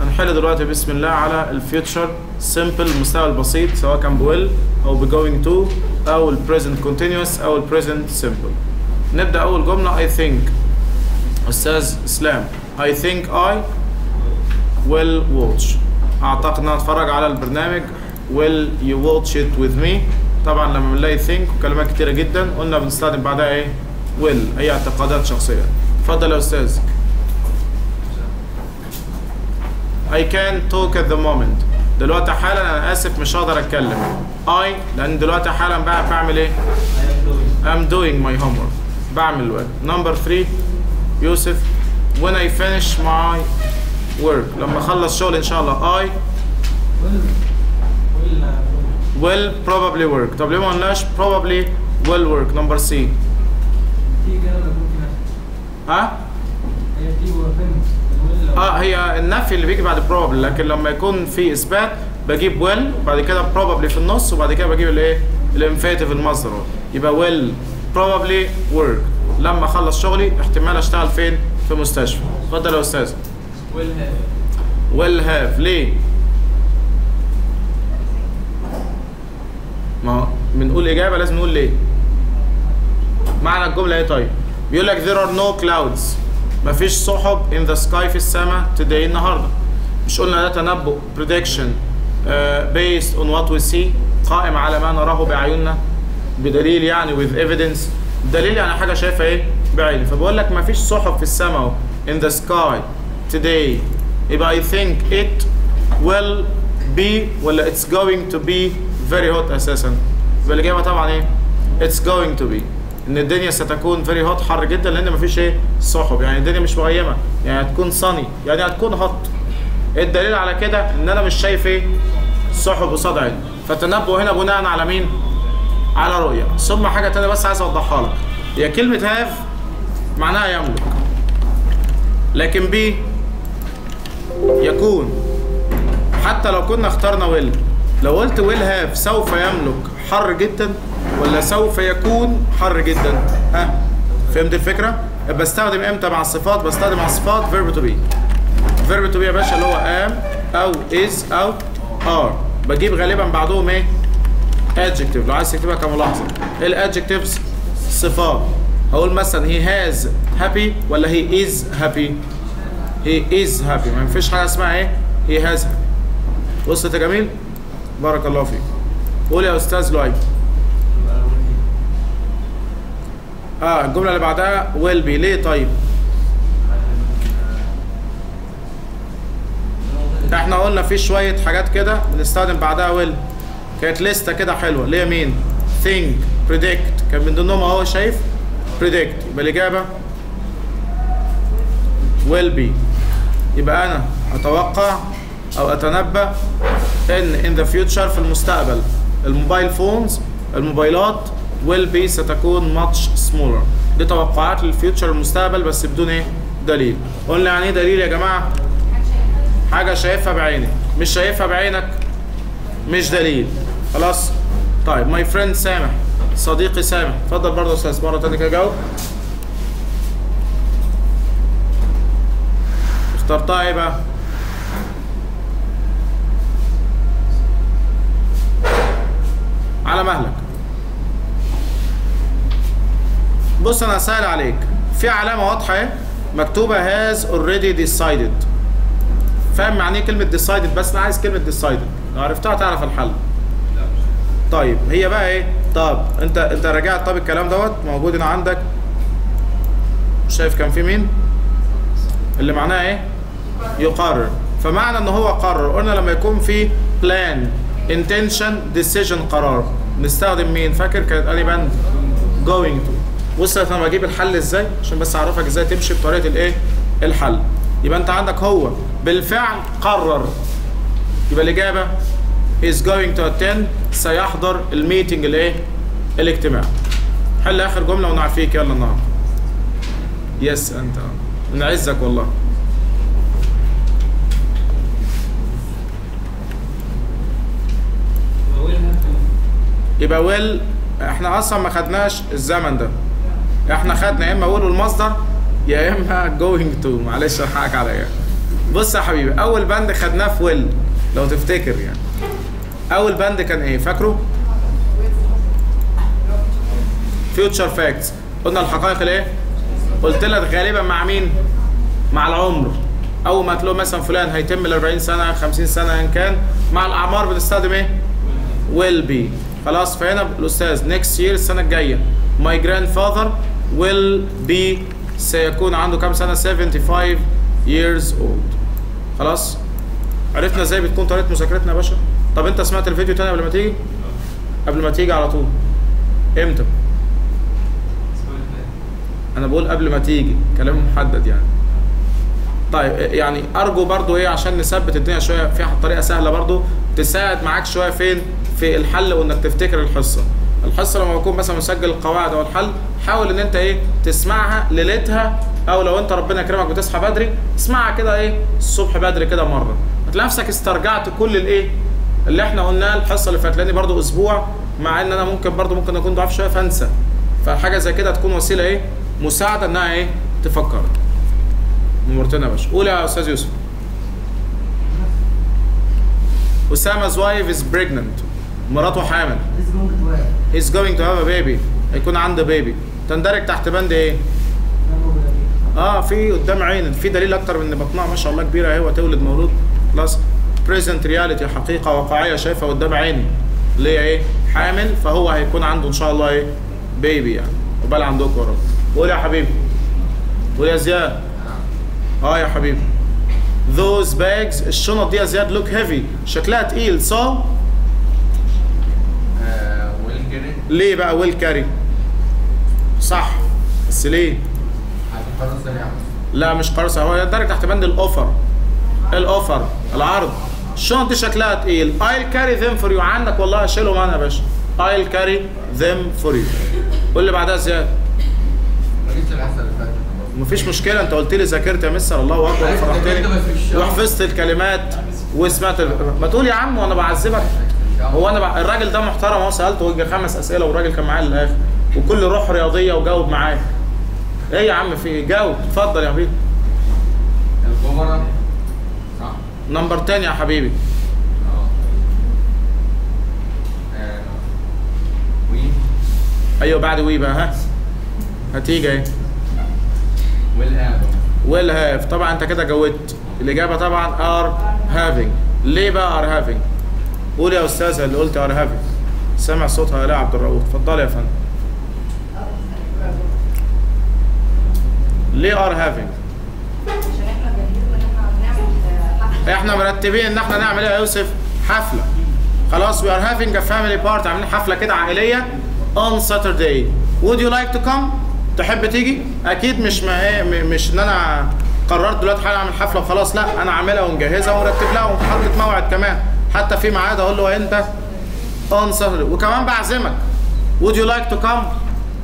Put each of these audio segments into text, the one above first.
هنحل دلوقتي بسم الله على ال future simple المستقبل البسيط سواء كان ب will أو ب going to أو ال present continuous أو ال present simple نبدأ أول جملة I think. أستاذ إسلام I think I will watch. أعتقد إن أتفرج على البرنامج. Will you watch it with me? طبعا لما بنلاقي think وكلمات كتيرة جدا قلنا بنستخدم بعدها إيه؟ will أي اعتقادات شخصية. اتفضل يا أستاذ. I can't talk at the moment. دلوقتي حالا أنا آسف مش هقدر أتكلم. I لأن دلوقتي حالا بقى بعمل إيه؟ I'm doing my homework. بعمل الواجب number 3 يوسف when I finish my work. لما أخلص شغل إن شاء الله I will probably work. طب ليه ما قلناش probably will work. Number C. ها آه هي النفي اللي بيجي بعد probably. لكن لما يكون في إثبات بجيب will وبعد كده probably في النص وبعد كده بجيب الإيه؟ ال infinitive المصدر. يبقى will probably work. لما أخلص شغلي احتمال أشتغل فين؟ في مستشفى. اتفضل يا أستاذ. will have will have. ليه؟ ما هو بنقول إجابة لازم نقول ليه؟ معنى الجملة إيه طيب؟ بيقول لك there are no clouds. مفيش سحب in the sky في السماء today النهارده. مش قلنا ده تنبؤ prediction uh, based on what we see قائم على ما نراه باعيننا بدليل يعني with evidence. دليل يعني حاجة شايفها إيه؟ بعيني. فبقول لك مفيش سحب في السماء in the sky today. يبقى I think it will be ولا it's going to be very hot أساسا. يبقى الاجابه طبعا إيه؟ It's going to be. إن الدنيا ستكون very hot حر جدا لأن مفيش إيه؟ سحب يعني الدنيا مش مغيمه يعني هتكون sunny. يعني هتكون hot. الدليل على كده إن أنا مش شايف إيه؟ سحب عيني فالتنبؤ هنا بناء على مين؟ على رؤية. ثم حاجة تانية بس عايز أوضحها لك. هي كلمة هاف معناها يملك. لكن be يكون. حتى لو كنا اخترنا will لو قلت will have سوف يملك. حر جدا ولا سوف يكون حر جدا؟ ها فهمت الفكرة؟ بستخدم إمتى مع الصفات بستخدم مع الصفات verb to be. verb to be يا باشا اللي هو am أو is أو are. بجيب غالبا بعدهم إيه؟ adjective. لو عايز تكتبها كملاحظة. إيه ال adjectives صفات. هقول مثلا he has happy ولا he is happy he is happy. ما فيش حاجة اسمها إيه؟ has happy. وصلت يا جميل. بارك الله فيك. قول يا أستاذ لؤي. آه الجملة اللي بعدها will be. ليه طيب؟ إحنا قلنا في شوية حاجات كده بنستخدم بعدها will. كانت لسته كده حلوة. اللي هي مين؟ think predict. كان من ضمنهم أهو شايف؟ predict. يبقى الإجابة will be. يبقى أنا أتوقع أو أتنبأ إن in the future في المستقبل. ال mobile phones الموبايلات will be ستكون much smaller. دي توقعات لل future المستقبل بس بدون إيه؟ دليل. قلنا يعني إيه دليل يا جماعة؟ حاجة شايفها بعينك. مش شايفها بعينك مش دليل. خلاص؟ طيب my friend سامح. صديقي سامح. اتفضل برضه يا أستاذ مرة تانية كده جاوب. اخترتها إيه بقى؟ على مهلك. بص أنا هسهل عليك. في علامة واضحة اهي مكتوبة has already decided. فاهم يعني إيه كلمة decided بس أنا عايز كلمة decided. لو عرفتها تعرف الحل. طيب هي بقى إيه؟ طب أنت أنت راجعت طب الكلام دوت موجود هنا عندك. شايف كان في مين؟ اللي معناه إيه؟ يقرر. فمعنى إن هو قرر. قلنا لما يكون في plan intention decision قرار. نستخدم مين؟ فاكر كانت أنهي بند going to. وصلت أنا بجيب الحل إزاي؟ عشان بس أعرفك إزاي تمشي بطريقة الايه الحل. يبقى أنت عندك هو. بالفعل قرر. يبقى الإجابة is going to attend. سيحضر ال meeting الايه الاجتماع. حل آخر جملة ونعفيك. يلا النهارده. yes أنت. نعزك والله. يبقى will إحنا أصلا ما خدناش الزمن ده. إحنا خدنا يا إما will والمصدر يا إما going to معلش حقك عليا. بص يا حبيبي أول بند خدناه في will لو تفتكر يعني. أول بند كان إيه؟ فاكره؟ future facts قلنا الحقائق الإيه؟ قلت لك غالبا مع مين؟ مع العمر. أول ما تلاقوا مثلا فلان هيتم ال 40 سنة 50 سنة إن كان مع الأعمار بنستخدم إيه؟ Will be. خلاص فهنا الأستاذ next year السنة الجاية my grandfather will be سيكون عنده كام سنة؟ 75 years old. خلاص؟ عرفنا إزاي بتكون طريقة مذاكرتنا يا باشا طب أنت سمعت الفيديو تاني قبل ما تيجي؟ قبل ما تيجي على طول. إمتى؟ أنا بقول قبل ما تيجي كلام محدد يعني. طيب يعني أرجو برضو إيه عشان نثبت الدنيا شوية فيها طريقة سهلة برضو تساعد معاك شوية فين؟ في الحل وإنك تفتكر الحصة. الحصة لما بكون مثلا مسجل القواعد أو الحل حاول إن أنت إيه تسمعها ليلتها أو لو أنت ربنا يكرمك بتصحى بدري اسمعها كده إيه الصبح بدري كده مرة. هتلاقي نفسك استرجعت كل الإيه اللي إحنا قلناه الحصة اللي فاتت لاني برضو أسبوع مع إن أنا ممكن برضو ممكن أكون ضعيف شوية فأنسى. فحاجة زي كده تكون وسيلة إيه مساعدة إنها إيه تفكر. نورتنا يا باشا. قول يا أستاذ يوسف. Osama's wife is pregnant. مراته حامل. He's going to have a baby. هيكون عنده baby تندرج تحت بند إيه؟ آه في قدام عين في دليل أكتر من إن بطنها ما شاء الله كبيرة أهي وتولد مولود. خلاص present reality حقيقة واقعية شايفها قدام عيني اللي هي إيه؟ حامل فهو هيكون عنده إن شاء الله إيه؟ بيبي يعني. وبال عندكم يا رب. قول يا حبيبي. قول يا زياد. آه يا حبيبي. Those bags الشنط دي يا زياد look heavy. شكلها تقيل. صح ليه بقى ويل كاري؟ صح. بس ليه؟ لا مش قرصة هو يندرج تحت بند الأوفر. الأوفر. العرض. الشنط دي شكلها تقيل؟ I'll carry them for you. عندك والله اشيلهم أنا يا باشا. I'll carry them for you. قول اللي بعدها زياد. مفيش مشكلة. انت قلت لي ذاكرت يا مستر. الله أكبر. فرحتني. وحفظت الكلمات وسمعت. ما تقول يا عم وأنا بعذبك. هو أنا بع... الراجل ده محترم اهو سألته يجي خمس أسئلة والراجل كان معايا للآخر. وكل روح رياضية وجاوب معايا. إيه يا عم في إيه؟ جاوب. اتفضل يا حبيبي. الكبرى صح number 10 يا حبيبي. آه. أيوه بعد we بقى ها. هتيجي إيه وال have will have طبعا أنت كده جاوبت. الإجابة طبعا are having ليه بقى are having قول يا استاذه اللي قلت are having سامع صوتها لا عبد الرؤوف. اتفضل يا فندم. ليه are having إحنا مرتبين إن إحنا نعمل إيه يا يوسف؟ حفلة. خلاص we are having a family party. عاملين حفلة كده عائلية on Saturday. Would you like to come تحب تيجي؟ أكيد مش ما إيه مش إن أنا قررت دلوقتي حاجة أعمل حفلة وخلاص لا. أنا عاملها ومجهزها ومرتب لها وحاطط موعد كمان. حتى في ميعاد أقول له انت on Saturday وكمان بعزمك. Would you like to come?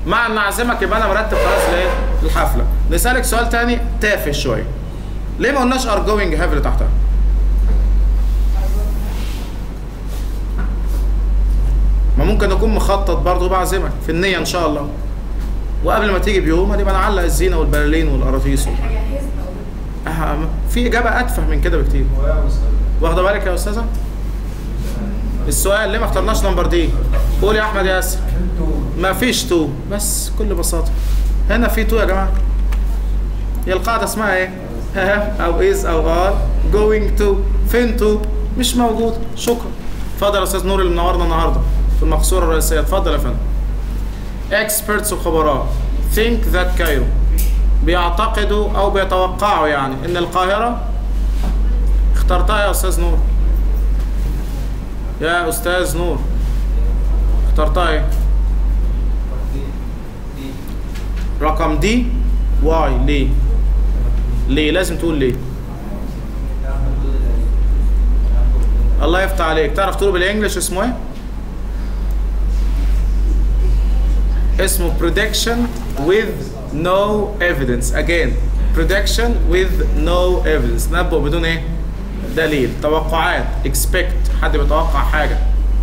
مع ان اعزمك يبقى أنا مرتب خلاص لايه الحفلة. نسألك سؤال تاني تافه شوية. ليه ما قلناش are going have اللي تحتها؟ ما ممكن اكون مخطط برضه بعزمك في النية ان شاء الله. وقبل ما تيجي بيوم هنبقى نعلق الزينة والبلالين والقراطيس في إجابة أتفه من كده بكتير. واخدة بالك يا أستاذة؟ السؤال ليه ما اخترناش number D؟ قول يا أحمد ياسر. ما فيش to. بس بكل بساطة. هنا في to يا جماعة. هي القاعدة اسمها إيه؟ أو is أو are going to. فين to؟ مش موجود. شكرا. اتفضل يا أستاذ نور اللي منورنا النهارده في المقصورة الرئيسية. اتفضل يا فندم. Experts وخبراء think that Cairo بيعتقدوا أو بيتوقعوا يعني إن القاهرة اخترتها يا أستاذ نور. يا أستاذ نور اخترتها إيه؟ رقم دي واي ليه؟ ليه؟ لازم تقول ليه. الله يفتح عليك. تعرف تقول بالإنجلش اسمه إيه؟ اسمه prediction with no evidence. Again prediction with no evidence. نبؤ بدون إيه؟ دليل. توقعات. Expect. حد بيتوقع حاجة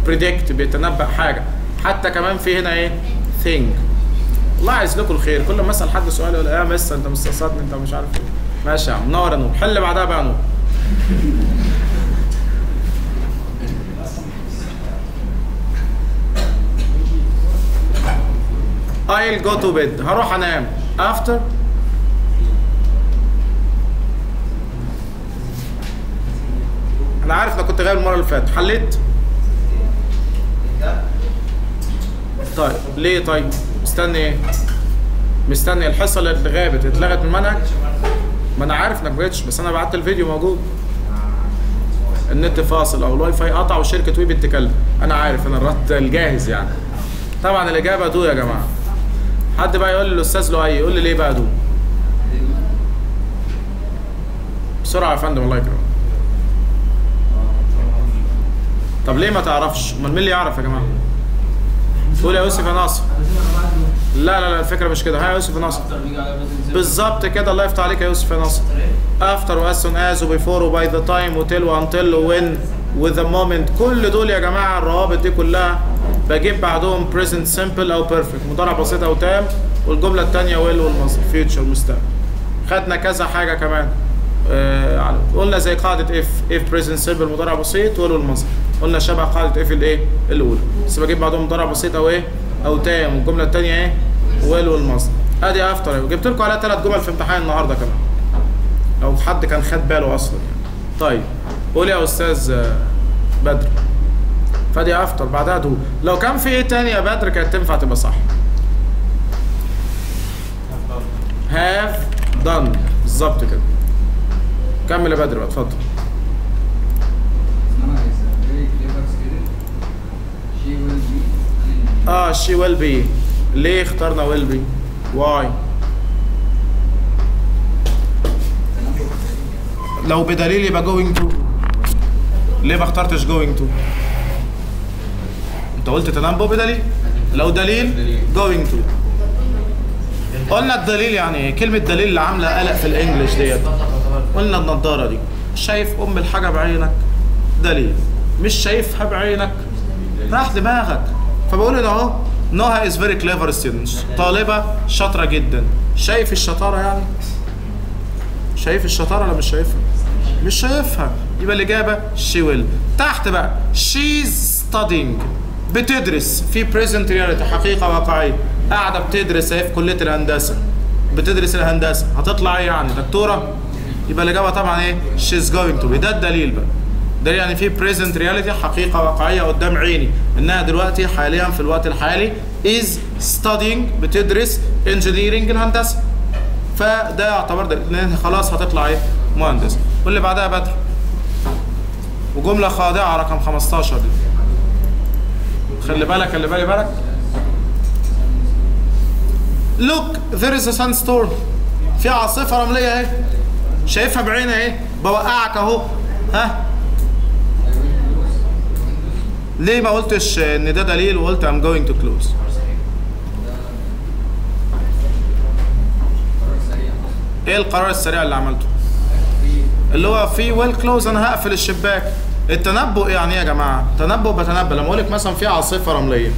predict بيتنبأ حاجة. حتى كمان في هنا إيه؟ think. الله لكم الخير. كل ما أسأل حد سؤال يقول يا مس أنت مستصدني أنت مش عارف إيه. ماشي يا عم. نور يا نور حل بعدها بقى نور I'll go to bed. هروح أنام. After أنا عارف إنك كنت غايب المرة اللي فاتت. حليت؟ طيب ليه طيب؟ مستني إيه؟ مستني الحصة اللي غابت اتلغت من المنهج ما أنا عارف إنك ما بس أنا بعت الفيديو موجود. النت فاصل أو الواي فاي قطع وشركة WE بتتكلم. أنا عارف أنا الرد الجاهز يعني. طبعا الإجابة do يا جماعة. حد بقى يقول لي الاستاذ لؤي يقول لي ليه بقى do بسرعة يا فندم الله يكرمك. طب ليه ما تعرفش؟ امال مين اللي يعرف يا جماعة؟ تقول يا يوسف يا ناصر. لا لا لا الفكرة مش كده. ها يا يوسف يا ناصر. بالظبط كده. الله يفتح عليك يا يوسف يا ناصر. After و as soon as و before و by the time و till و until و when with the moment. كل دول يا جماعة الروابط دي كلها بجيب بعدهم present simple أو perfect. مضارع بسيط أو تام. والجملة الثانية will والمصدر future مستقبل. خدنا كذا حاجة كمان. آه قلنا زي قاعدة if. if present simple مضارع بسيط will والمصدر قلنا شبه قاعدة if الإيه؟ الأولى. بس بجيب بعدهم مضارع بسيط أو إيه؟ أو تام. والجمله الثانية إيه؟ will والمصدر. أدي أفتر وجبت لكم عليها ثلاث جمل في امتحان النهارده كمان. لو حد كان خد باله أصلا يعني. طيب. قول يا أستاذ آه، بدر. فدي أفتر. بعدها دو لو كان في إيه تاني يا بدر كانت تنفع تبقى صح. Have done. بالظبط كده. كمل يا بدر بقى اتفضل. آه she will be. ليه اخترنا will be. Why? لو بدليل يبقى going to. ليه ما اخترتش going to انت قلت تنبؤ بدليل؟ لو دليل going to. قلنا الدليل يعني إيه كلمة دليل اللي عاملة قلق في الإنجليش ديت. قلنا النضارة دي. شايف أم الحاجة بعينك؟ دليل. مش شايفها بعينك؟ راح دماغك. فبقول هنا أهو نهى is very clever student طالبة شاطرة جدا. شايف الشطارة يعني؟ شايف الشطارة ولا مش شايفها؟ مش شايفها. يبقى الإجابة she will. تحت بقى she's studying. بتدرس. في present reality حقيقة واقعية. قاعدة بتدرس أهي في كلية الهندسة. بتدرس الهندسة. هتطلع إيه يعني؟ دكتورة؟ يبقى الإجابة طبعا إيه؟ She's going to be. ده الدليل بقى. ده يعني في present reality حقيقة واقعية قدام عيني. إنها دلوقتي حاليا في الوقت الحالي is studying بتدرس engineering الهندسة. فده يعتبر ده خلاص هتطلع إيه؟ مهندس. واللي بعدها بدر. وجملة خاضعة رقم 15 دي خلي بالك خلي بالي بالك. Look there is a sandstorm. في عاصفة رملية اهي شايفها بعيني اهي بوقعك أهو. ها؟ ليه ما قلتش إن ده دليل وقلت I'm going to close إيه القرار السريع اللي عملته؟ اللي هو في ويل كلوز أنا هقفل الشباك. التنبؤ يعني إيه يا جماعة؟ تنبؤ بتنبأ. لما أقول لك مثلا في عاصفة رملية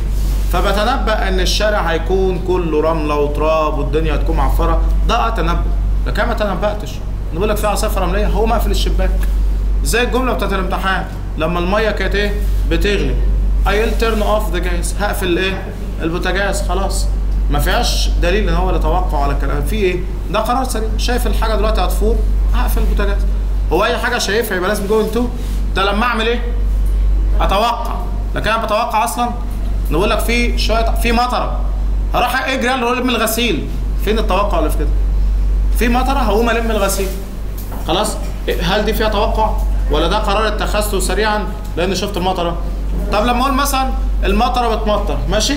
فبتنبأ إن الشارع هيكون كله رملة وتراب والدنيا هتكون معفرة. ده تنبؤ. لكن ما تنبأتش. أنا بقول لك في عاصفة رملية هقوم اقفل الشباك. زي الجملة بتاعت الامتحان. لما المية كانت إيه؟ بتغلي. I'll turn off the gas. هقفل الايه البوتاجاز. خلاص. ما فيهاش دليل ان هو ولا توقع ولا كلام. في إيه؟ ده قرار سريع. شايف الحاجة دلوقتي هتفور؟ هقفل البوتاجاز. هو أي حاجة شايفها يبقى لازم going to ده لما أعمل إيه؟ أتوقع. لكن أنا بتوقع أصلا نقول لك في شوية في مطرة. هروح اجري يلا الم الغسيل؟ فين التوقع اللي في كده؟ في مطرة هقوم ألم الغسيل. خلاص. إيه، هل دي فيها توقع؟ ولا ده قرار اتخذته سريعا؟ لأن شفت المطرة. طب لما أقول مثلا المطرة بتمطر ماشي؟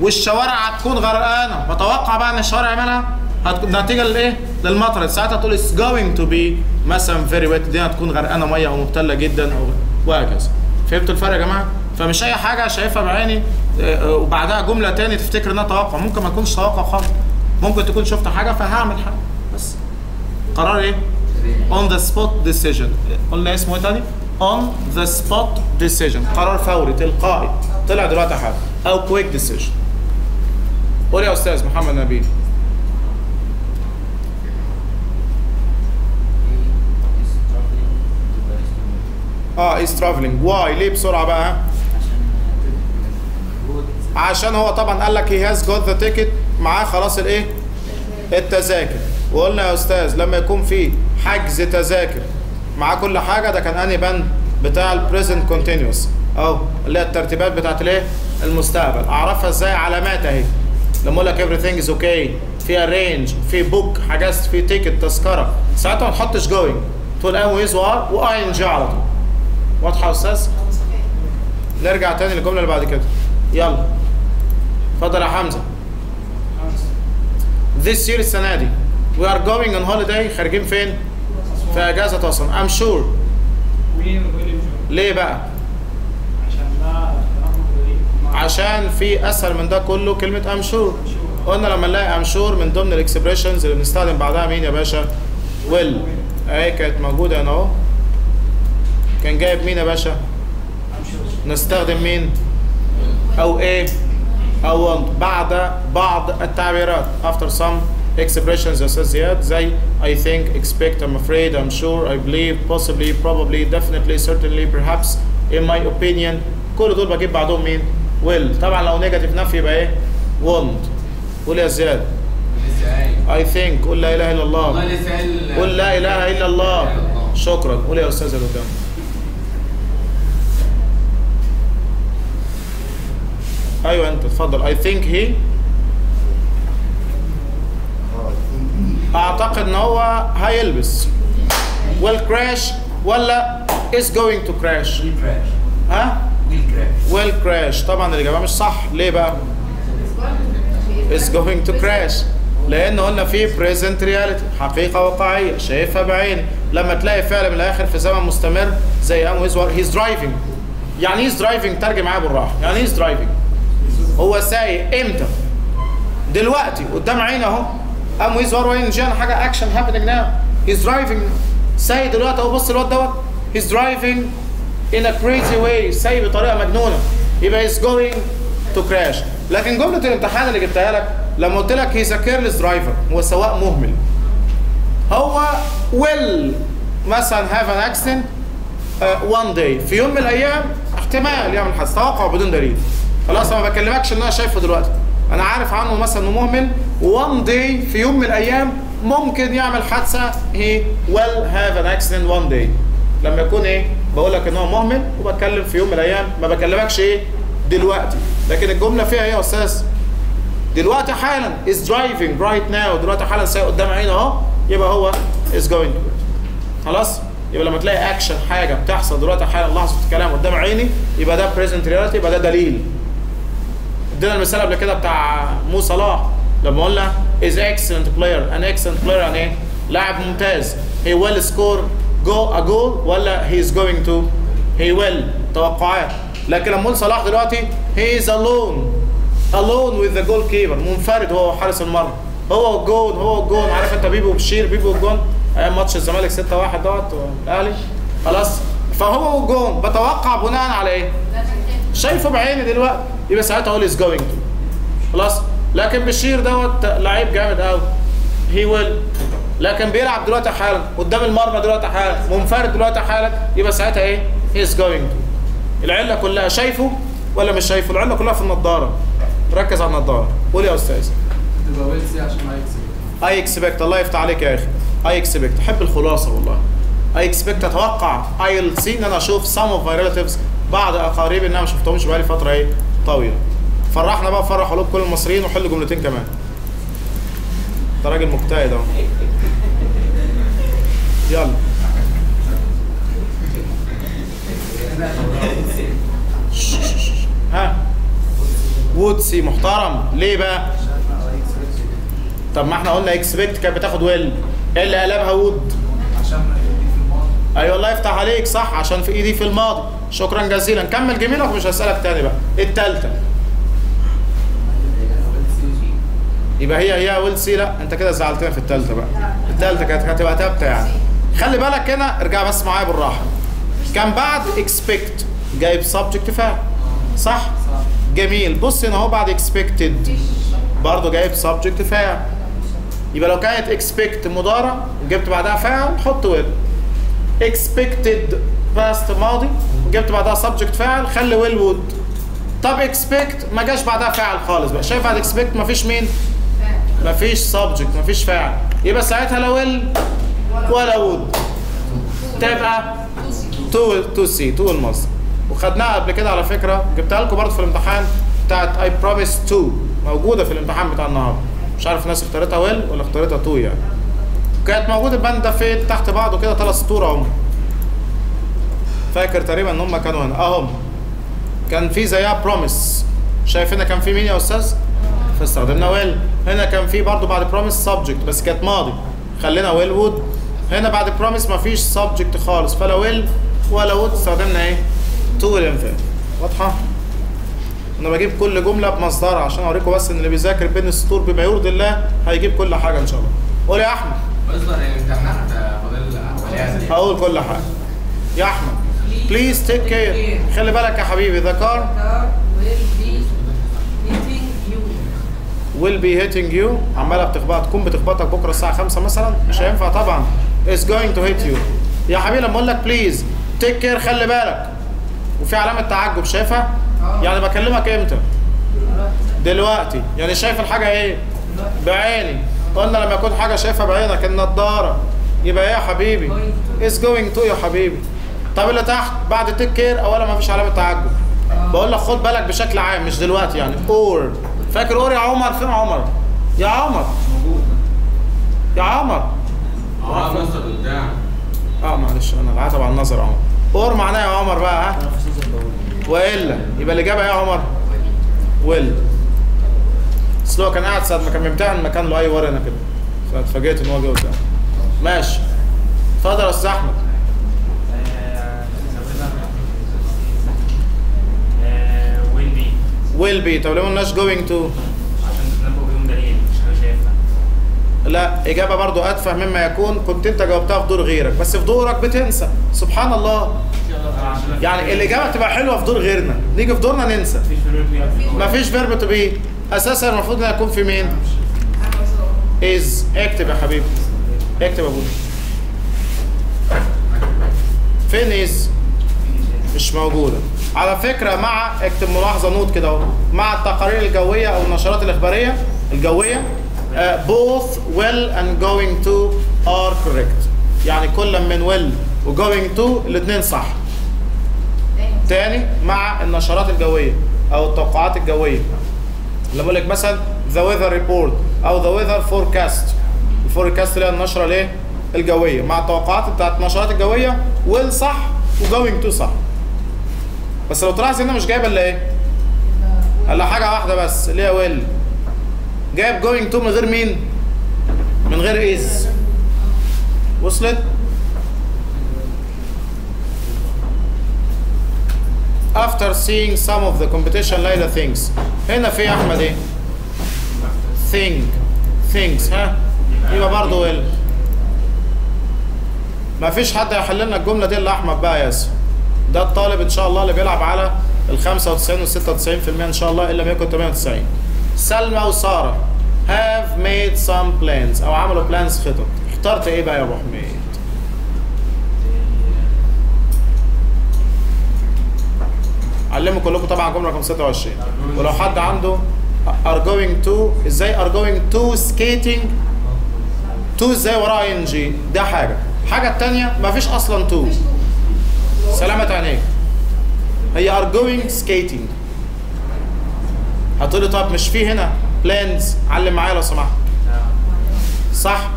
والشوارع هتكون غرقانة. بتوقع بقى إن الشوارع مالها هتكون نتيجة لإيه؟ للمطرة. ساعتها تقول it's going to be مثلا very wet دي هتكون غرقانة مية أو مبتله جدا أو وهكذا. فهمتوا الفرق يا جماعة؟ فمش أي حاجة شايفها بعيني. آه، آه، وبعدها جملة تاني تفتكر إنها توقع. ممكن ما تكونش توقع خالص. ممكن تكون شفت حاجة فهعمل حاجة. بس. قرار إيه؟ On the spot decision. قلنا اسمه إيه تاني؟ On the spot decision. قرار فوري تلقائي. طلع دلوقتي حالا أو quick decision قول يا أستاذ محمد نبيل. آه is travelling why ليه بسرعة بقى؟ عشان هو طبعا قال لك he has got the ticket معاه خلاص الإيه؟ التذاكر. وقلنا يا أستاذ لما يكون في حجز تذاكر معاه كل حاجة ده كان أنهي بند بتاع ال present continuous اهو اللي هي الترتيبات بتاعت الإيه؟ المستقبل. أعرفها إزاي؟ علامات أهي. لما أقول لك everything is okay. في arrange في book حجزت في ticket تذكرة. ساعتها ما تحطش جوينج تقول am و is و are و ing على طول. واضحة يا أستاذ؟ نرجع تاني للجملة اللي بعد كده. يلا. اتفضل يا حمزة. This year السنة دي. We are going on holiday. خارجين فين؟ في sure. وين وين ليه بقى؟ عشان في أسهل من ده كله كلمة I'm sure. قلنا لما نلاقي I'm sure من ضمن ال expressions اللي بنستخدم بعدها مين يا باشا؟ will. أهي كانت موجودة هنا أهو. كان جايب مين يا باشا؟ نستخدم مين؟ أو إيه؟ أو want بعد بعض التعبيرات. After some. Expressions يا أستاذ زياد زي I think, expect, I'm afraid, I'm sure, I believe, possibly, probably, definitely, certainly, perhaps, in my opinion كل دول بجيب بعدهم مين؟ will طبعا لو نيجاتيف نفي يبقى إيه؟ want. قول يا زياد. لسه قايل I think قول لا إله إلا والله الله لسه قايل قول لا إله إلا الله. شكرا. قول يا أستاذ اللي قدام أيوه أنت اتفضل I think he اعتقد إن هو هيلبس. Will crash ولا is going to crash ويل كراش ها؟ ويل كراش will crash. طبعا الاجابه مش صح. ليه بقى؟ Is going to crash. لأن قلنا في present reality. حقيقة واقعية. شايفها بعيني لما تلاقي فعل من الآخر في زمن مستمر زي am و is he's driving. يعني إيه driving. ترجم معايا بالراحة. يعني إيه driving. هو سايق إمتى؟ دلوقتي. قدام عيني أهو. am و is و are و ing أنا حاجة action happening now he's driving سايق دلوقتي اهو بص الواد دوت. he's driving in a crazy way سايق بطريقة مجنونة. يبقى he's going to crash لكن جملة الامتحان اللي جبتها لك لما قلت لك he's a careless driver هو سواق مهمل. هو will مثلا have an accident one day في يوم من الأيام احتمال يعمل حادثة. توقع بدون دليل. خلاص ما بكلمكش إن أنا شايفه دلوقتي. أنا عارف عنه مثلا إنه مهمل. one day في يوم من الأيام ممكن يعمل حادثة. he will have an accident one day لما يكون إيه؟ بقول لك إن هو مهمل وبتكلم في يوم من الأيام. ما بكلمكش إيه؟ دلوقتي. لكن الجملة فيها إيه يا أستاذ؟ دلوقتي حالا is driving right now. دلوقتي حالا سايق قدام عينه أهو. يبقى هو going to خلاص؟ يبقى لما تلاقي اكشن حاجة بتحصل دلوقتي حالا لحظه الكلام قدام عيني يبقى ده present reality يبقى ده دليل. ادينا المثال قبل كده بتاع مو صلاح. لما قلنا is excellent player. An excellent player يعني إيه؟ لاعب ممتاز. He will score go a goal ولا he is going to? He will. توقعات. لكن لما نقول صلاح دلوقتي he is alone. Alone with the goalkeeper. منفرد هو حارس المرمى. هو الجون هو الجون عارف انت بيبو بشير بيبو الجون أيام ماتش الزمالك 6 1 دوت الاهلي خلاص. فهو الجون بتوقع بناء على إيه؟ شايفه بعيني دلوقتي يبقى ساعتها أقول is going to خلاص؟ لكن بشير دوت لعيب جامد قوي he will لكن بيلعب دلوقتي حالا قدام المرمى دلوقتي حالا منفرد دلوقتي حالا يبقى ساعتها إيه؟ he is going to العلة كلها شايفه ولا مش شايفه؟ العلة كلها في النضارة. ركز على النضارة. قول يا أستاذ. تبقى will see عشان ما يكسب I expect الله يفتح عليك يا أخي. I expect أحب الخلاصة والله. I expect أتوقع. I see إن أنا أشوف some of my relatives بعض أقاربي إن أنا ما شفتهمش بقالي فترة إيه طويلة. فرحنا بقى فرح قلوب كل المصريين وحل جملتين كمان. انت راجل مجتهد أهو. يلا. ها؟ would see محترم. ليه بقى؟ طب ما إحنا قلنا expect كانت بتاخد will إيه اللي قلبها would؟ عشان دي في الماضي أيوه الله يفتح عليك صح؟ عشان في ed في الماضي. شكرا جزيلا. كمل جميلك ومش هسألك تاني بقى. التالتة. will يبقى هي هي will see لا أنت كده زعلتنا في التالتة بقى. التالتة كانت هتبقى تابتة يعني. خلي بالك هنا ارجع بس معايا بالراحة. كان بعد expect جايب subject فعل. صح؟ جميل. بص هنا أهو بعد expected برضه جايب subject فاعل يبقى لو كانت expect مضارع وجبت بعدها فاعل حط will expected past ماضي وجبت بعدها subject فاعل خلي will would. طب expect ما جاش بعدها فاعل خالص بقى. شايف بعد expect مفيش مين؟ مفيش subject مفيش فاعل. يبقى ساعتها لا will ولا would. تبقى to to see to المصدر وخدناها قبل كده على فكرة. جبتها لكم برضه في الامتحان بتاعت I promise to موجودة في الامتحان بتاع النهارده. مش عارف الناس اختارتها will ولا اختارتها to يعني. كانت موجودة البند ده فين تحت بعضه كده ثلاث سطور اهم فاكر تقريبا إن هم كانوا هنا. أهم. كان في زيها promise شايف هنا كان في مين يا أستاذ؟ فاستخدمنا will هنا كان في برضه بعد promise subject بس كانت ماضي. خلينا will would هنا بعد promise مفيش subject خالص. فلا will ولا would استخدمنا إيه؟ to ال infinitive واضحة؟ أنا بجيب كل جملة بمصدرها عشان أوريكم بس إن اللي بيذاكر بين السطور بما يرضي الله هيجيب كل حاجة إن شاء الله. قول يا أحمد. مصدر الامتحان فاضل عليها هقول كل حاجة. يا أحمد. please take care خلي بالك يا حبيبي the car will be hitting you. عمالة بتخبط تكون بتخبطك بكرة الساعة 5 مثلا. مش هينفع طبعا. Is going to hit you. يا حبيبي لما أقول لك please take care خلي بالك. وفي علامة تعجب شايفها؟ يعني بكلمك إمتى؟ دلوقتي. يعني شايف الحاجة إيه؟ بعيني. قلنا لما يكون حاجة شايفها بعينك النضارة. يبقى إيه يا حبيبي؟ Is going to يا حبيبي. طب اللي تحت بعد take care أولا ما فيش علامة تعجب. بقول لك خد بالك بشكل عام مش دلوقتي يعني. or. فاكر or يا عمر؟ فين عمر؟ يا عمر. يا عمر. آه مصدر قدام. آه معلش أنا العتب على النظر عمر. or معناه يا عمر بقى ها؟ وإلا. يبقى الإجابة إيه يا عمر. will أصل هو كان قاعد ساعة ما كان بيمتحن مكان له أي ورقة هنا كده. فاتفاجئت إن هو جه قدام. ماشي. اتفضل يا أستاذ أحمد. will be طب ليه ما قلناش حاجة شايفها لا إجابة برضو اتفه مما يكون. كنت أنت جاوبتها في دور غيرك بس في دورك بتنسى. سبحان الله يعني الإجابة تبقى حلوة في دور غيرنا. نيجي في دورنا ننسى. مفيش verb to be أساسا المفروض ان يكون في مين؟ is اكتب يا حبيبي. اكتب يا أبوي فين is مش موجودة. على فكرة مع اكتب ملاحظة note كده اهو مع التقارير الجوية أو النشرات الإخبارية الجوية uh, both will and going to are correct. يعني كل من will و going to الاثنين صح. تاني مع النشرات الجوية أو التوقعات الجوية. لما أقول لك مثلا the weather report أو the weather forecast ال forecast اللي هي النشرة الايه الجوية. مع التوقعات بتاعت النشرات الجوية will صح و going to صح. بس لو تلاحظ هنا مش جايب إلا إيه؟ إلا حاجة واحدة بس اللي هي will. جايب going to من غير مين؟ من غير is وصلت؟ After seeing some of the competition ليلى thinks هنا في أحمد إيه؟ Think. Things ها؟ يبقى برضه ويل. ما فيش حد هيحل لنا الجملة دي إلا أحمد بقى ياسر. ده الطالب إن شاء الله اللي بيلعب على ال 95 وال 96% إن شاء الله ان لم يكن 98 سلمى وسارة have made some plans أو عملوا plans خطط. اخترت إيه بقى يا أبو حميد؟ علموا كلكم طبعا جملة رقم 26 ولو حد عنده are going to إزاي are going to skating to إزاي وراها ان جي ده حاجة. الحاجة الثانية مفيش أصلا to. سلامة عينيك هي are going skating. هتقولي طب مش في هنا plans علم معايا لو سمحت. صح؟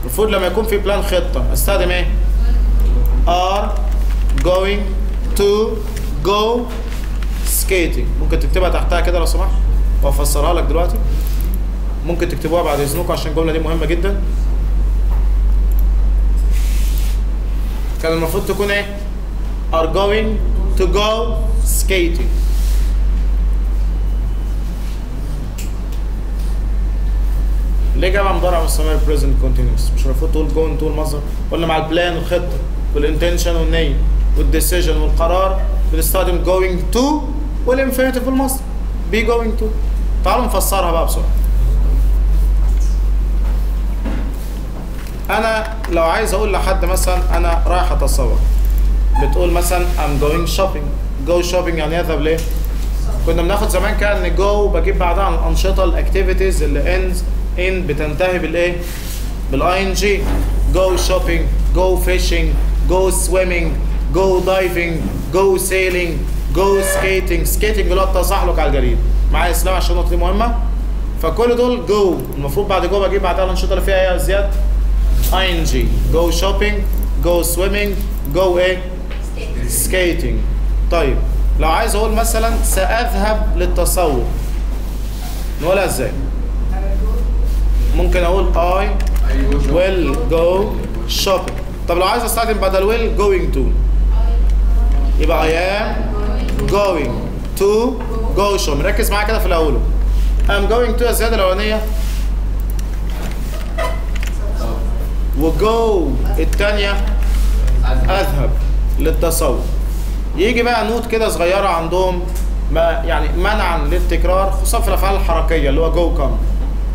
المفروض لما يكون في بلان خطة. استخدم إيه؟ Are going to go skating. ممكن تكتبها تحتها كده لو سمحت. وأفسرها لك دلوقتي. ممكن تكتبوها بعد إذنكم عشان الجملة دي مهمة جدا. كان المفروض تكون إيه؟ are going to go skating. ليه جابها مضارع مستمر present continuous مش المفروض تقول going to المصدر ولا مع ال plan الخطه وال intention والنية وال decision والقرار بنستخدم going to وال infinitive بالمصدر be going to. تعالوا نفسرها بقى بسرعة. أنا لو عايز أقول لحد مثلا أنا رايح أتسوق. بتقول مثلا I'm going shopping. Go shopping يعني يذهب ليه؟ كنا بناخد زمان كان ان جو بجيب بعدها عن الأنشطة ال activities اللي ends in بتنتهي بالإيه؟ بال ing go shopping go fishing go swimming go diving go sailing go skating skating اللي هو التزحلق على الجليد. معايا إسلام عشان النقطة دي مهمة؟ فكل دول جو المفروض بعد جو بجيب بعدها الأنشطة اللي فيها إيه يا زياد؟ g go shopping go swimming go إيه skating طيب لو عايز أقول مثلا سأذهب للتسوق نقولها إزاي؟ ممكن أقول I will go shopping. طب لو عايز أستخدم بدل will going to. يبقى I am going to go shopping. ركز معايا كده في الأول. I'm going to الزياده الأولانية. وجو الثانية أذهب للتصور يجي بقى نوت كده صغيرة عندهم ما يعني منعا للتكرار خصوصا في الافعال الحركيه اللي هو go come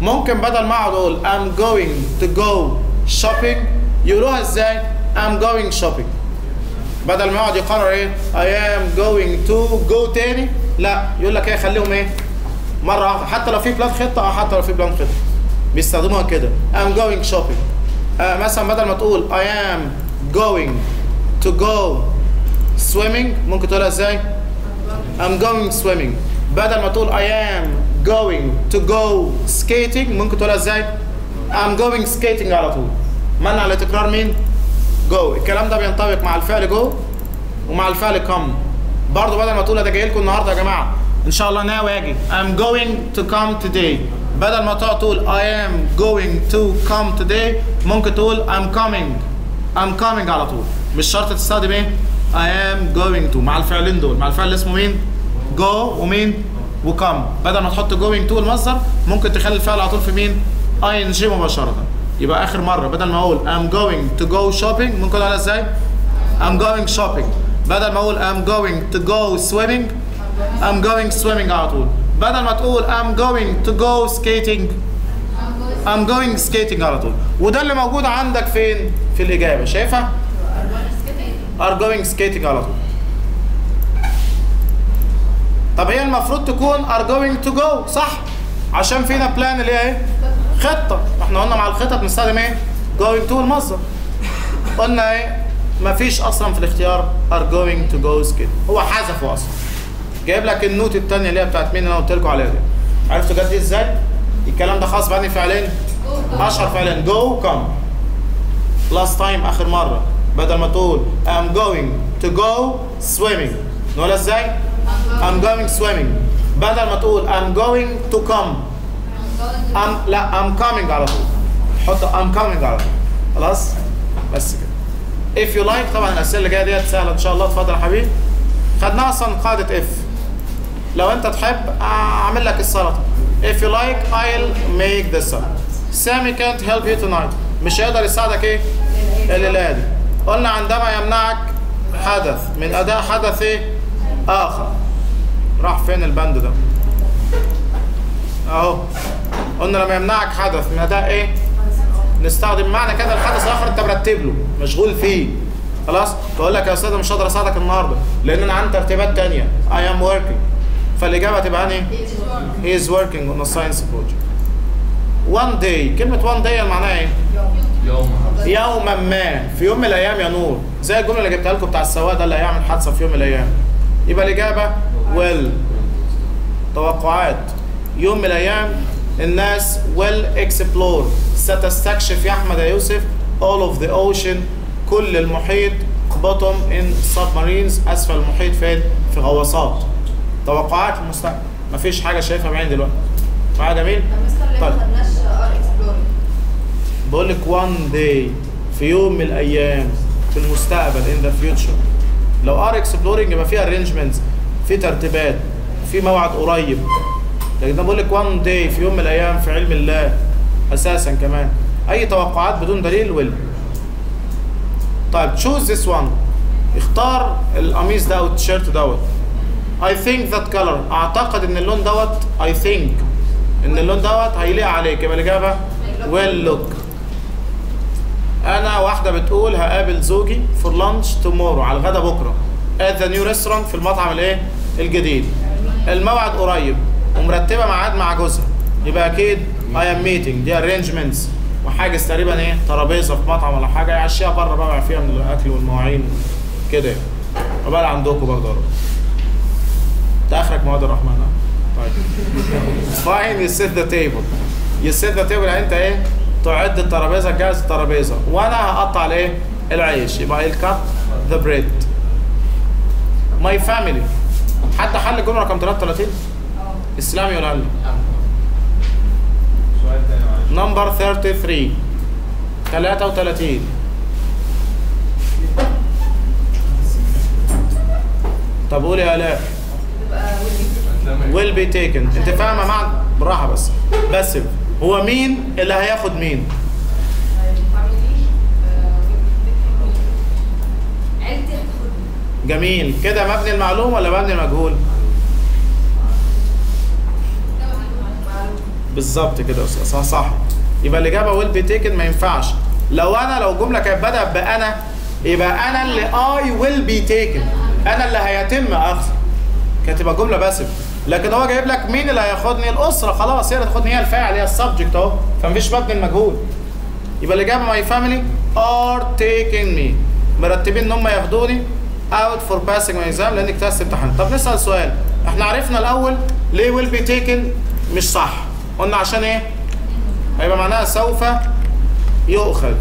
ممكن بدل ما أقعد أقول I'm going to go shopping يقولوها إزاي؟ I'm going shopping. بدل ما يقعد يكرر إيه؟ I am going to go تاني. لا يقول لك إيه؟ خليهم إيه؟ واحدة. حتى لو في plan خطة أو حتى لو في plan خطة. بيستخدموها كده. Going shopping. آه مثلا بدل ما تقول I am going to go swimming ممكن تقولها إزاي؟ I'm going swimming. بدل ما تقول I am going to go skating ممكن تقولها إزاي؟ I'm going skating على طول. منع لتكرار مين؟ go. الكلام ده بينطبق مع الفعل go ومع الفعل come. برضه بدل ما تقول ده جاي لكم النهارده يا جماعة إن شاء الله ناوي أجي. I'm going to come today. بدل ما تقعد تقول I am going to come today ممكن تقول I'm coming. I'm coming على طول. مش شرط تستخدم إيه؟ I am going to. مع الفعلين دول. مع الفعل اللي اسمه مين؟ Go ومين؟ وكم بدل ما تحط going to المصدر ممكن تخلي الفعل على طول في مين؟ ing مباشرة. يبقى آخر مرة. بدل ما أقول I'm going to go shopping. ممكن اقولها إزاي؟ I'm going shopping. بدل ما أقول I'm going to go swimming. I'm going swimming على طول. بدل ما تقول I'm going to go skating. I'm going skating على طول. وده اللي موجود عندك فين؟ في الإجابة. شايفها؟ Are going skating على طول. طب هي المفروض تكون are going to go صح؟ عشان فينا بلان اللي هي إيه؟ خطة. إحنا قلنا مع الخطط بنستخدم إيه؟ going to المصدر. قلنا إيه؟ مفيش أصلا في الاختيار are going to go skating هو حذفه أصلا. جايب لك النوت الثانية اللي هي بتاعت مين اللي أنا قلت لكم عليها دي. عرفتوا جت دي إزاي؟ الكلام ده خاص بأني فعلين أشهر فعلين go come last time آخر مرة. بدل ما تقول I'm going to go swimming. نقولها إزاي؟ I'm going swimming. بدل ما تقول I'm going to come. I'm لا I'm coming على طول. حط I'm coming على طول. خلاص؟ بس كده. If you like طبعا الأسئلة اللي جاية ديت سهلة إن شاء الله. اتفضل يا حبيبي. خدناها أصلا قاعدة اف لو انت تحب اعمل لك السلطة. If you like I'll make the salad Sammy can't help you tonight. مش هيقدر يساعدك إيه؟ الليلة دي. قلنا عندما يمنعك حدث. من اداء حدث إيه آخر. راح فين البند ده؟ أهو. قلنا لما يمنعك حدث من اداء إيه؟ نستخدم معنى كده الحدث الآخر انت مرتب له مشغول فيه. خلاص؟ بقول لك يا أستاذ مش هقدر أساعدك النهارده لأن أنا عندي ترتيبات تانية. I am working. فالإجابة هتبقى إيه he is working on a science project. One day. كلمة one day معناها إيه؟ يوم. يوما ما. في يوم من الأيام يا نور. زي الجملة اللي جبتها لكم بتاع السواق ده اللي هيعمل حادثة في يوم من الأيام. يبقى الإجابة will توقعات. يوم من الأيام الناس will explore ستستكشف يا أحمد يا يوسف all of the ocean. كل المحيط bottom in submarines. أسفل المحيط فين؟ في غواصات. توقعات المستقبل مفيش حاجة شايفها بعيني دلوقتي. معايا جميل طيب. بقول لك one day في يوم من الأيام في المستقبل in the future لو are exploring يبقى في arrangements في ترتيبات في موعد قريب. لكن أنا بقول لك one day في يوم من الأيام في علم الله أساسا كمان. أي توقعات بدون دليل؟ Will. طيب choose this one. اختار القميص ده أو التيشيرت دوت. I think that color. أعتقد إن اللون دوت I think إن اللون دوت هيليق عليك. يبقى الإجابة will look. أنا واحدة بتقول هقابل زوجي for lunch tomorrow على الغدا بكرة. At the new restaurant في المطعم الإيه؟ الجديد. الموعد قريب ومرتبة ميعاد مع جوزها. يبقى أكيد I am meeting. دي arrangements. وحاجز تقريبا إيه؟ ترابيزة في مطعم ولا حاجة. يعشيها بره بقى فيها من الأكل والمواعين كده. عقبال عندكم برضه ده اخرك مواد الرحمن؟ طيب. Set the table. You set the table يعني انت إيه؟ تعد الترابيزة تجهز الترابيزة. وأنا هقطع الايه العيش. يبقى I'll cut the bread. My family. حد حل الجملة رقم 33 اسلام يقولها لي سؤال تاني معلش. نمبر 33 33 طب قول يا آلاء. Will be taken. انت فاهمة معنى؟ بالراحة بس. بس هو مين؟ اللي هياخد مين؟ جميل. كده مبني المعلوم ولا مبني المجهول؟ بالظبط كده يا أستاذ. صح يبقى الإجابة will be taken ما ينفعش. لو أنا لو جمله كانت بدأت بأنا يبقى أنا اللي I will be taken. أنا اللي هيتم أخذ. كانت تبقى جملة باسف لكن هو جايب لك مين اللي هياخدني الأسرة؟ خلاص هي اللي تاخدني هي الفاعل هي السبجكت أهو. فمفيش مبني المجهول. يبقى الاجابه my family are taking me. مرتبين إن هم ياخدوني out for passing my exam لأن اجتزت امتحان طب نسأل سؤال. إحنا عرفنا الأول ليه will be taken مش صح. قلنا عشان إيه؟ هيبقى معناها سوف يؤخذ.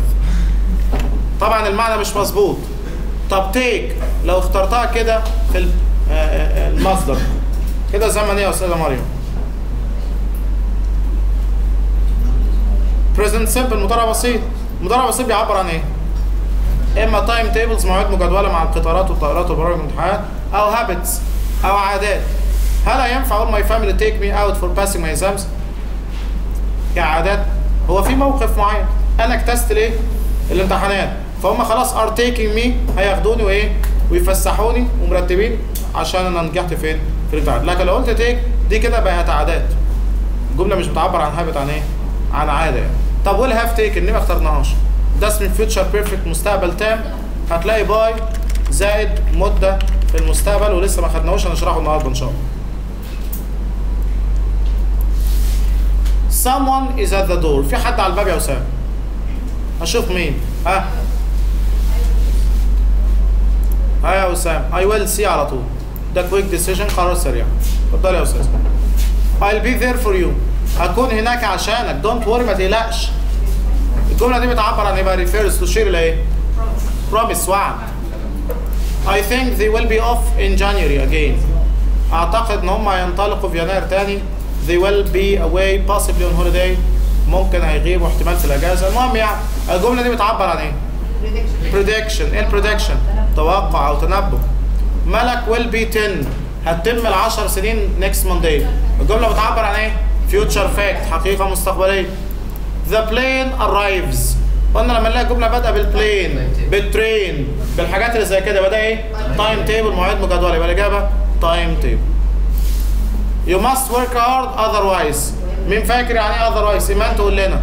طبعا المعنى مش مظبوط. طب take لو اخترتها كده في المصدر. كده زمن إيه يا أستاذة مريم؟ Present simple مضارع بسيط. مضارع بسيط بيعبر عن إيه؟ إما timetables مواعيد مجدوله مع القطارات والطائرات وبرامج الامتحانات أو habits أو عادات. هل هينفع أقول my family take me out for passing my exams كعادات هو في موقف معين. أنا اجتزت ليه؟ الامتحانات. فهم خلاص are taking me هياخدوني وإيه؟ ويفسحوني ومرتبين. عشان أنا نجحت فين؟ في الامتحان لكن لو قلت take دي كده بقت عادات. الجمله مش بتعبر عن habit عن إيه؟ عن عادة يعني. طب will have taken ليه ما اخترناهاش. ده اسم future perfect مستقبل تام. هتلاقي by زائد مدة في المستقبل ولسه ما خدناهوش. هنشرحه النهارده إن شاء الله. Someone is at the door. في حد على الباب يا اسامه أشوف مين؟ ها؟ ها يا اسامه I will see على طول. ده quick decision قرار سريع. اتفضل يا أستاذ. I'll be there for you. هكون هناك عشانك. Don't worry ما تقلقش. الجملة دي بتعبر عن يبقى refers تشير إلى إيه؟ Promise وعد. I think they will be off in January again. أعتقد إن هم هينطلقوا في يناير تاني. They will be away possibly on holiday. ممكن هيغيبوا احتمال في الأجازة. المهم يعني الجملة دي بتعبر عن إيه؟ Prediction. إيه ال prediction توقع أو تنبؤ. ملك will be 10 هتتم العشر سنين next Monday. الجملة بتعبر عن إيه؟ future fact حقيقة مستقبلية. The plane arrives. قلنا لما نلاقي جمله بادئه بال plane بال train بالحاجات اللي زي كده. ده إيه؟ timetable مواعيد مجدولة. يبقى الإجابة timetable You must work hard otherwise. مين فاكر يعني إيه otherwise إيمان تقول لنا.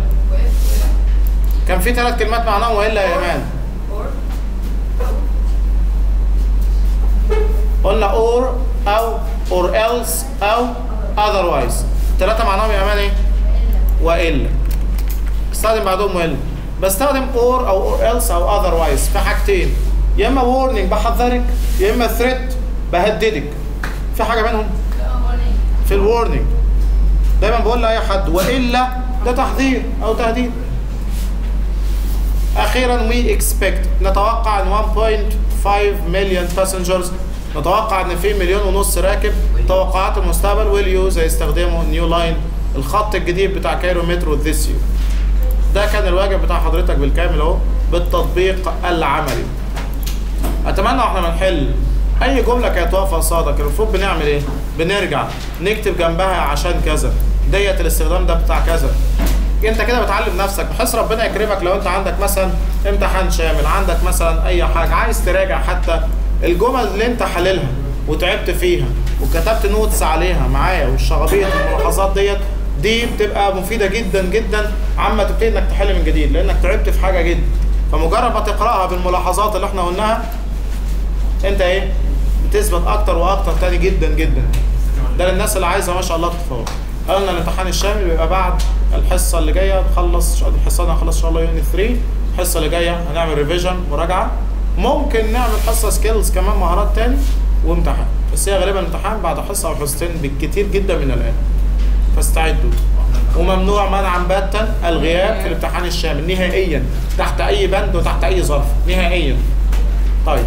كان في ثلاث كلمات معناهم وإلا يا إيمان. قلنا or أو or else أو otherwise. ثلاثة معناهم يا ايمان إيه والا استخدم بعدهم والا بستخدم or أو or else أو otherwise في حاجتين. يا إما warning بحذرك يا إما threat بهددك. في حاجة منهم؟ في ال warning دايما بقول لأي حد وإلا ده تحذير أو تهديد. أخيرا we expect نتوقع إن 1.5 مليون passengers نتوقع إن في مليون ونص راكب توقعات المستقبل will use هيستخدموا new line الخط الجديد بتاع Cairo metro this year ده كان الواجب بتاع حضرتك بالكامل أهو بالتطبيق العملي. أتمنى وإحنا بنحل أي جملة كانت واقفة قصادك المفروض بنعمل إيه؟ بنرجع نكتب جنبها عشان كذا. ديت الاستخدام ده بتاع كذا. أنت كده بتعلم نفسك بحيث ربنا يكرمك لو أنت عندك مثلا امتحان شامل عندك مثلا أي حاجة عايز تراجع حتى الجمل اللي انت حللها وتعبت فيها وكتبت notes عليها معايا والشخبطة الملاحظات ديت دي بتبقى مفيدة جدا جدا عما تبتدي إنك تحل من جديد لأنك تعبت في حاجة جدا. فمجرد ما تقرأها بالملاحظات اللي إحنا قلناها انت إيه؟ بتثبت أكتر وأكتر تاني جدا جدا. ده للناس اللي عايزة ما شاء الله تتفوق. قلنا الامتحان الشامل بيبقى بعد الحصة اللي جاية نخلص الحصة دي هنخلص إن شاء الله unit 3 الحصة اللي جاية هنعمل revision مراجعة. ممكن نعمل حصه سكيلز كمان مهارات تاني وامتحان. بس هي غالبا امتحان بعد حصة أو حصتين بالكتير جدا من الآن. فاستعدوا. وممنوع منعا باتا الغياب في الامتحان الشامل نهائيا تحت أي بند وتحت أي ظرف نهائيا. طيب.